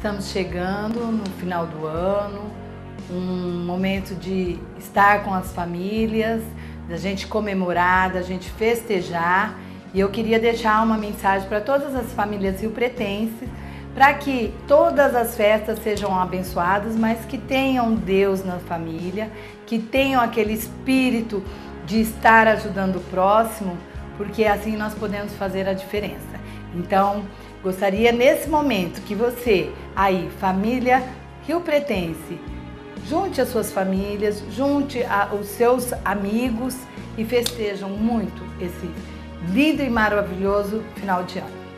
Estamos chegando no final do ano, um momento de estar com as famílias, da gente comemorar, da gente festejar. E eu queria deixar uma mensagem para todas as famílias rio-pretenses, para que todas as festas sejam abençoadas, mas que tenham Deus na família, que tenham aquele espírito de estar ajudando o próximo, porque assim nós podemos fazer a diferença. Então, gostaria nesse momento que você, aí, família Rio Pretense, junte as suas famílias, junte a, os seus amigos e festejam muito esse lindo e maravilhoso final de ano.